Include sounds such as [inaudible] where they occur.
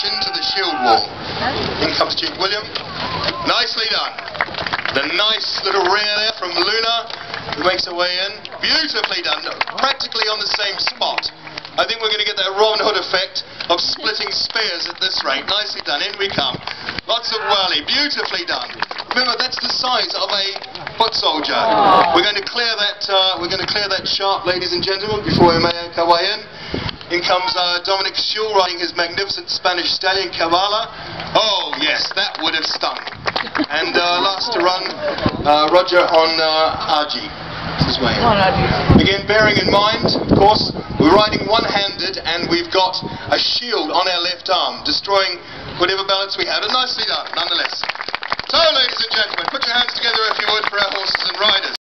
position to the shield wall. In comes Duke William. Nicely done. The nice little rear there from Luna, who makes her way in. Beautifully done, practically on the same spot. I think we're going to get that Robin Hood effect of splitting spears at this rate. Nicely done, in we come. Lots of whirly, beautifully done. Remember, that's the size of a foot soldier. We're going to clear that. Uh, we're going to clear that sharp, ladies and gentlemen, before we make our way in. In comes uh, Dominic Sewell riding his magnificent Spanish stallion, Cavala. Oh, yes, that would have stung. [laughs] And uh, last to run, uh, Roger on uh, way. Again, bearing in mind, of course, we're riding one-handed and we've got a shield on our left arm, destroying whatever balance we have. And nicely done, nonetheless.